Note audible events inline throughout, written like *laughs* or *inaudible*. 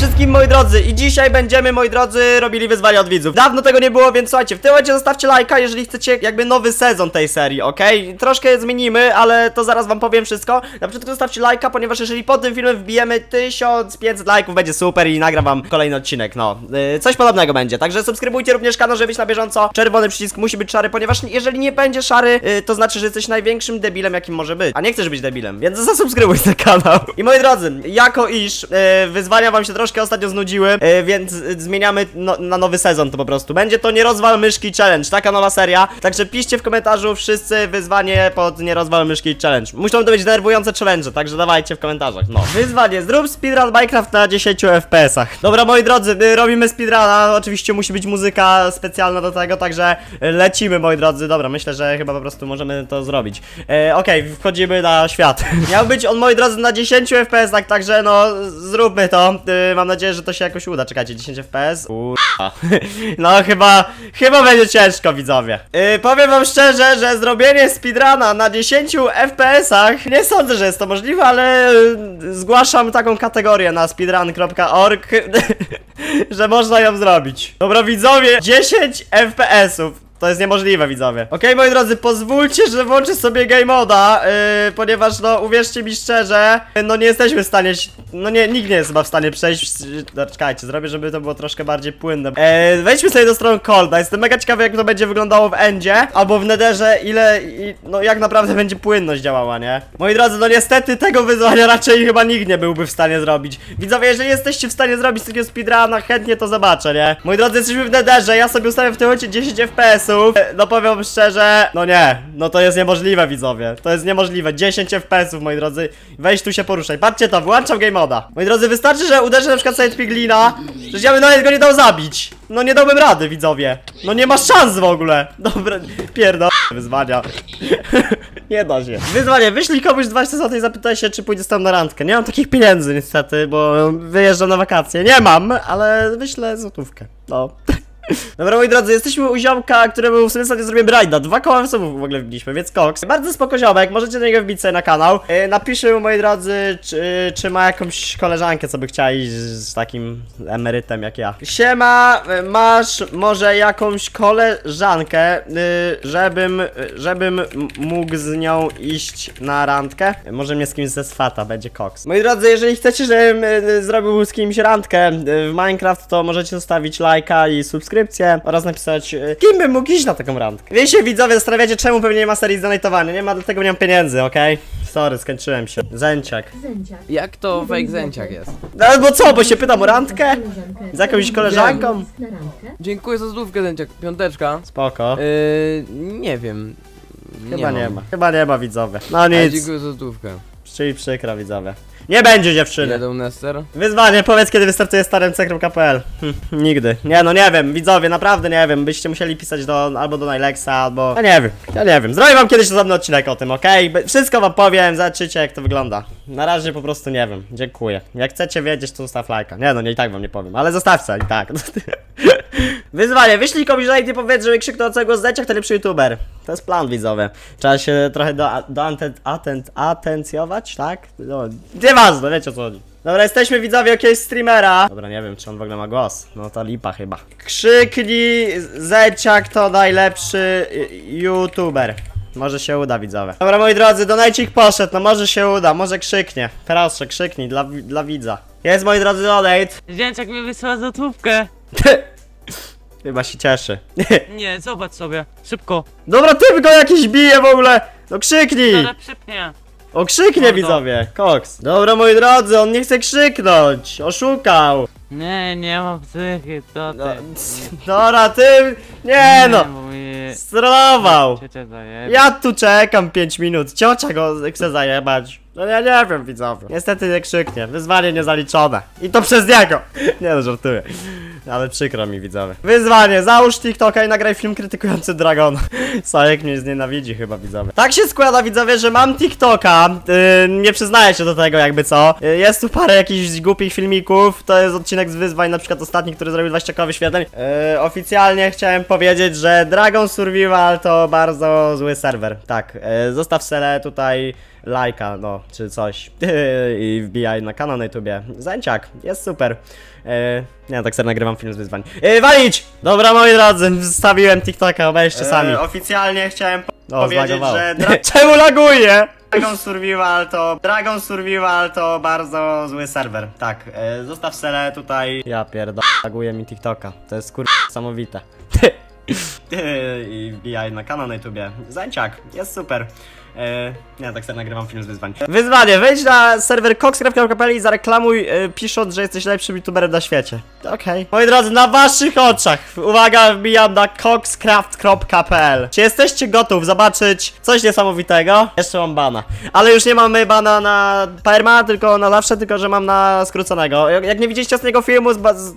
wszystkim moi drodzy. I dzisiaj będziemy moi drodzy robili wyzwania od widzów. Dawno tego nie było, więc słuchajcie, w tym momencie zostawcie lajka, jeżeli chcecie jakby nowy sezon tej serii, okej? Troszkę zmienimy, ale to zaraz wam powiem wszystko. Na początku zostawcie lajka, ponieważ jeżeli pod tym filmem wbijemy 1500 lajków będzie super i nagram wam kolejny odcinek, no. Yy, Coś podobnego będzie, także subskrybujcie również kanał, żeby być na bieżąco. Czerwony przycisk musi być szary, ponieważ jeżeli nie będzie szary, yy, to znaczy, że jesteś największym debilem jakim może być. A nie chcesz być debilem, więc zasubskrybuj ten kanał. I moi drodzy, jako iż yy, wyzwania wam się troszkę ostatnio znudziły, yy, więc yy, zmieniamy no, na nowy sezon to po prostu. Będzie to Nie rozwal myszki challenge, taka nowa seria. Także piszcie w komentarzu wszyscy wyzwanie pod Nie rozwal myszki challenge. Muszą to być denerwujące challenge, także dawajcie w komentarzach. No. Wyzwanie, zrób speedrun Minecraft na 10 FPS-ach. Dobra, moi drodzy, my robimy speedruna. Oczywiście musi być muzyka specjalna do tego, także lecimy, moi drodzy. Dobra, myślę, że chyba po prostu możemy to zrobić. E, Okej, wchodzimy na świat. *laughs* Miał być on, moi drodzy, na 10 FPS-ach, także no, zróbmy to. Mam nadzieję, że to się jakoś uda. Czekajcie, 10 FPS? Kurwa. *laughs* No chyba, chyba będzie ciężko, widzowie. Yy, powiem wam szczerze, że zrobienie speedruna na 10 FPS-ach, nie sądzę, że jest to możliwe, ale yy, zgłaszam taką kategorię na speedrun.org, *laughs* że można ją zrobić. Dobra, widzowie, 10 FPS-ów. To jest niemożliwe, widzowie. Okej, moi drodzy, pozwólcie, że włączę sobie game moda, yy, ponieważ, no, uwierzcie mi szczerze, yy, no nie jesteśmy w stanie, no nie, nikt nie jest chyba w stanie przejść, no, czekajcie, zrobię, żeby to było troszkę bardziej płynne. Yy, wejdźmy sobie do strony Colda, jestem mega ciekawy, jak to będzie wyglądało w Endzie, albo w Netherze, ile, i, no, jak naprawdę będzie płynność działała, nie? Moi drodzy, no niestety tego wyzwania raczej chyba nikt nie byłby w stanie zrobić. Widzowie, jeżeli jesteście w stanie zrobić takiego speedruna, chętnie to zobaczę, nie? Moi drodzy, jesteśmy w Netherze, ja sobie ustawiam w tym momencie 10 FPS-ów, no powiem szczerze, no nie, no to jest niemożliwe widzowie, to jest niemożliwe, 10 FPS-ów moi drodzy, weź tu się poruszaj, patrzcie to, włączam game moda. Moi drodzy, wystarczy, że uderzę na przykład sobie Piglina, że ja bym nawet go nie dał zabić, no nie dałbym rady widzowie, no nie ma szans w ogóle, dobra, pierdo, wyzwania. *laughs* Nie da się. Wyzwanie, wyślij komuś 20 zł i zapytaj się, czy pójdzie z tam na randkę. Nie mam takich pieniędzy niestety, bo wyjeżdżam na wakacje. Nie mam, ale wyślę złotówkę. No. Dobra, moi drodzy, jesteśmy u ziomka, któremu w sumie ostatnio zrobiłem rajda. Dwa koła subów w ogóle wbiliśmy, więc koks. Bardzo spoko ziomek, możecie do niego wbić sobie na kanał. Yy, napiszę mu, moi drodzy, czy, czy ma jakąś koleżankę, co by chciała iść z, takim emerytem jak ja. Siema, y, masz może jakąś koleżankę, yy, żebym, żebym mógł z nią iść na randkę? Może mnie z kimś ze swata, będzie koks. Moi drodzy, jeżeli chcecie, żebym y, zrobił z kimś randkę w Minecraft, to możecie zostawić lajka i subskrypcję oraz napisać, y, kim bym mógł iść na taką randkę. Wy się widzowie zastanawiacie, czemu pewnie nie ma serii zdonatowania. Nie ma, dlatego nie mam pieniędzy, okej? Sorry, skończyłem się. Zęciak. Zęciak. Jak to fake zęciak jest? No bo co, bo się pytam o randkę? Z jakąś koleżanką? Dziękuję za złówkę zęciak. Piąteczka. Spoko. Yy, nie wiem. Chyba nie mam. ma. Chyba nie ma widzowie. No nic. dziękuję za złówkę. Czyli przykro widzowie. Nie będzie dziewczyny. Jedą Nester? Wyzwanie, powiedz kiedy wystartuje staremc.pl hm, Nigdy. Nie no, nie wiem, widzowie, naprawdę nie wiem. Byście musieli pisać do, albo do Nilexa, albo... Ja nie wiem, ja nie wiem. Zrobię wam kiedyś osobny odcinek o tym, okej? Be- Wszystko wam powiem, zobaczycie jak to wygląda. Na razie po prostu nie wiem. Dziękuję. Jak chcecie wiedzieć, to zostaw lajka. Nie no, nie i tak wam nie powiem, ale zostawcie i tak. *laughs* Wyzwanie, wyślij komuś lajk i powiedz, żeby krzyknął od całego zdjęcia, kto lepszy youtuber. To jest plan widzowie. Trzeba się trochę do, do aten, aten, atencjować, tak? No, nieważne, wiecie o co chodzi. Dobra, jesteśmy widzowie jakiegoś streamera. Dobra, nie wiem, czy on w ogóle ma głos. No to lipa chyba. Krzyknij, Zeciak to najlepszy y, youtuber. Może się uda, widzowie. Dobra, moi drodzy, donajcik poszedł, no może się uda, może krzyknie. Proszę, krzyknij dla, dla widza. Jest, moi drodzy, donate. Zdjęciak mi wysłał złotówkę. *laughs* Chyba się cieszy. *laughs* Nie, zobacz sobie. Szybko. Dobra, typ go jakiś bije w ogóle! No krzyknij! Zaraz przypnie. O, krzyknie Mordo. widzowie! Koks. Dobra, moi drodzy, on nie chce krzyknąć! Oszukał! Nie, nie mam psychy, to ty. No, *laughs* dobra, ty... Nie no! mi... Strolował! Zajebie. Ja tu czekam 5 minut, ciocia go chce zajebać. No ja nie wiem, widzowie. Niestety nie krzyknie, wyzwanie niezaliczone. I to przez niego! *laughs* Nie no, żartuję. Ale przykro mi, widzowie. Wyzwanie, załóż TikToka i nagraj film krytykujący Dragona. *laughs* Sajek mnie znienawidzi chyba, widzowie. Tak się składa, widzowie, że mam TikToka. Yy, nie przyznaję się do tego, jakby co. Yy, jest tu parę jakichś głupich filmików. To jest odcinek z wyzwań, na przykład ostatni, który zrobił 20 koła wyświetleń. Yy, oficjalnie chciałem powiedzieć, że Dragon Survival to bardzo zły serwer. Tak, yy, zostaw sele tutaj lajka, no, czy coś. *laughs* I wbijaj na kanał na YouTubie. Zęciak, jest super. E, nie, tak sobie nagrywam film z wyzwań. E, walić! Dobra, moi drodzy, wstawiłem TikToka, obejrzcie sami. oficjalnie chciałem O, powiedzieć, zlagowało. że *laughs* Czemu laguje? Dragon Survival to Dragon Survival to bardzo zły serwer. Tak, e, zostaw selę tutaj Ja pierdolę, laguje mi TikToka. To jest kur... samowite. *laughs* *laughs* e, i wbijaj na kanał na YouTubie. Zęciak, jest super. E, nie, tak sobie nagrywam film z wyzwań. Wyzwanie, wejdź na serwer coxcraft.pl i zareklamuj y, pisząc, że jesteś najlepszym youtuberem na świecie. Okej. Moi drodzy, na waszych oczach, uwaga, wbijam na coxcraft.pl Czy jesteście gotów zobaczyć coś niesamowitego? Jeszcze mam bana. Ale już nie mamy bana na perma, tylko na zawsze, tylko że mam na skróconego. Jak, nie widzieliście ostatniego filmu,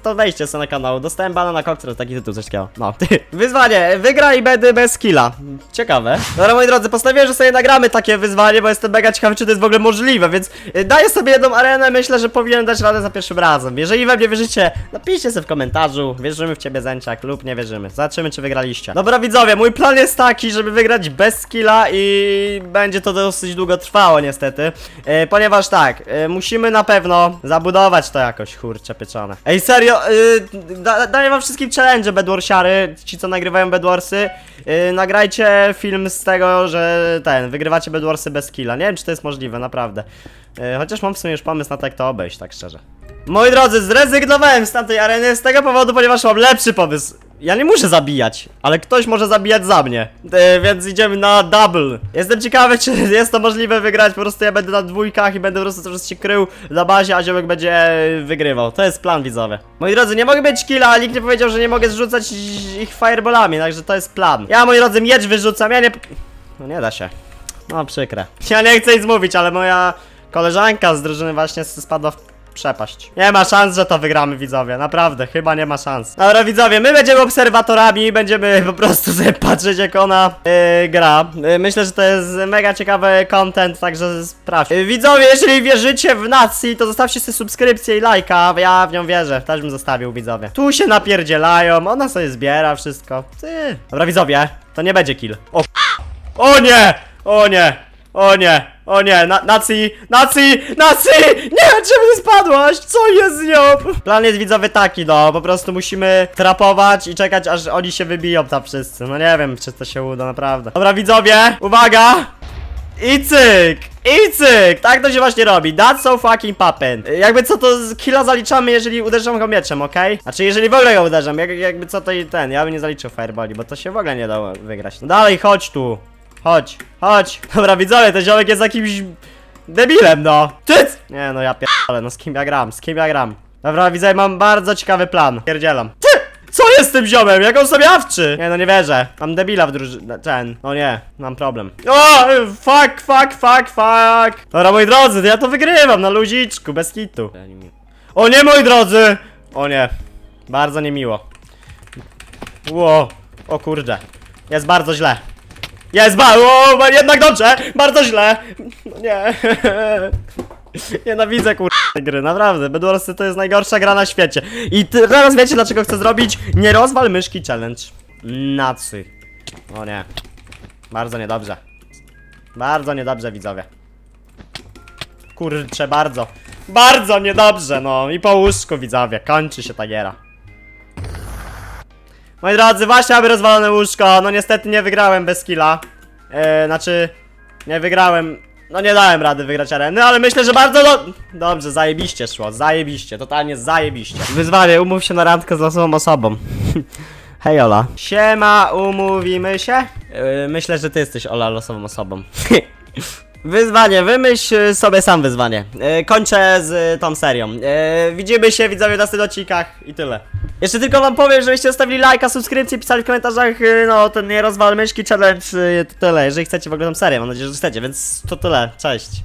to wejdźcie sobie na kanał. Dostałem bana na coxcraft, taki tytuł, coś takiego. No. *laughs* Wyzwanie, wygraj bedy bez killa. Ciekawe. Dobra, moi drodzy, postanowiłem, że sobie nagramy takie wyzwanie, bo jestem mega ciekawy, czy to jest w ogóle możliwe, więc y, daję sobie jedną arenę, myślę, że powinien dać radę za pierwszym razem. Jeżeli we mnie wierzycie, napiszcie sobie w komentarzu, wierzymy w ciebie Zęciak lub nie wierzymy. Zobaczymy, czy wygraliście. Dobra, widzowie, mój plan jest taki, żeby wygrać bez skilla i będzie to dosyć długo trwało, niestety. Y, ponieważ tak, y, musimy na pewno zabudować to jakoś, kurczę pieczone. Ej, serio, y, da, daję wam wszystkim challenge Bedwarsiary, ci co nagrywają Bedwarsy. Yy, nagrajcie film z tego, że ten, wygrywacie Bedwarsy bez killa. Nie wiem, czy to jest możliwe, naprawdę. Yy, chociaż mam w sumie już pomysł na to, jak to obejść, tak szczerze. Moi drodzy, zrezygnowałem z tamtej areny z tego powodu, ponieważ mam lepszy pomysł. Ja nie muszę zabijać, ale ktoś może zabijać za mnie. Yy, więc idziemy na double. Jestem ciekawy, czy *laughs* jest to możliwe wygrać. Po prostu ja będę na dwójkach i będę po prostu czas się krył na bazie, a ziomek będzie wygrywał. To jest plan widzowy. Moi drodzy, nie mogę mieć killa, a nikt nie powiedział, że nie mogę zrzucać ich fireballami, także to jest plan. Ja, moi drodzy, miecz wyrzucam, ja nie... No nie da się. No przykre. Ja nie chcę nic mówić, ale moja koleżanka z drużyny właśnie spadła w przepaść. Nie ma szans, że to wygramy, widzowie. Naprawdę, chyba nie ma szans. Dobra, widzowie, my będziemy obserwatorami, będziemy *laughs* po prostu sobie patrzeć, jak ona yy, gra. Yy, myślę, że to jest mega ciekawy content, także sprawdź. Yy, widzowie, jeżeli wierzycie w nacji, to zostawcie sobie subskrypcję i lajka. Ja w nią wierzę, też bym zostawił, widzowie. Tu się napierdzielają, ona sobie zbiera wszystko. Ty. Dobra, widzowie, to nie będzie kill. O, o nie! O nie! O nie! O nie! Na, nacji! Nacji! Nacji! Nie! Czemu spadłaś? Co jest z nią? Plan jest widzowie taki, no. Po prostu musimy trapować i czekać, aż oni się wybiją tam wszyscy. No nie wiem, czy to się uda, naprawdę. Dobra, widzowie! Uwaga! I cyk! I cyk! Tak to się właśnie robi. That's so fucking poppin. Jakby co to z killa zaliczamy, jeżeli uderzam go mieczem, okej? Znaczy, jeżeli w ogóle go uderzam, jak, jakby co to i ten. Ja bym nie zaliczył fireballi, bo to się w ogóle nie dało wygrać. No dalej, chodź tu. Chodź, chodź. Dobra, widzowie, ten ziomek jest jakimś debilem, no. Tyc! Nie, no ja pierdolę, no z kim ja gram, z kim ja gram. Dobra, widzowie, mam bardzo ciekawy plan. Pierdzielam. Ty! Co jest z tym ziomem? Jak on sobie awczy? Nie, no nie wierzę. Mam debila w drużynie. Ten. O nie, mam problem. O! Fuck, fuck, fuck, fuck. Dobra, moi drodzy, to ja to wygrywam na luziczku, bez kitu. O nie, moi drodzy! O nie. Bardzo niemiło. Ło. O kurde. Jest bardzo źle. Jest ba... O, jednak dobrze! Bardzo źle! No nie. *laughs* Nienawidzę kur... gry, naprawdę. Bedwarsy to jest najgorsza gra na świecie. I ty- teraz wiecie dlaczego chcę zrobić? Nie rozwal myszki challenge. Nacy. O nie. Bardzo niedobrze. Bardzo niedobrze, widzowie. Kurczę, bardzo. Bardzo niedobrze, no. I po łóżku, widzowie. Kończy się ta giera. Moi drodzy, właśnie aby rozwalone łóżko. No niestety nie wygrałem bez killa. Eee, znaczy, nie wygrałem. No nie dałem rady wygrać areny, ale myślę, że bardzo do... Dobrze, zajebiście szło, zajebiście, totalnie zajebiście. Wyzwanie, umów się na randkę z losową osobą. *laughs* Hej Ola. Siema, umówimy się? Yy, myślę, że ty jesteś Ola losową osobą. *laughs* Wyzwanie, wymyśl sobie sam wyzwanie. Yy, kończę z y, tą serią. Widzimy się widzowie w następnych odcinkach i tyle. Jeszcze tylko wam powiem, żebyście zostawili lajka, subskrypcję, pisali w komentarzach, no ten nie rozwal myszki challenge, to tyle. Jeżeli chcecie w ogóle tą serię, mam nadzieję, że chcecie, więc to tyle. Cześć.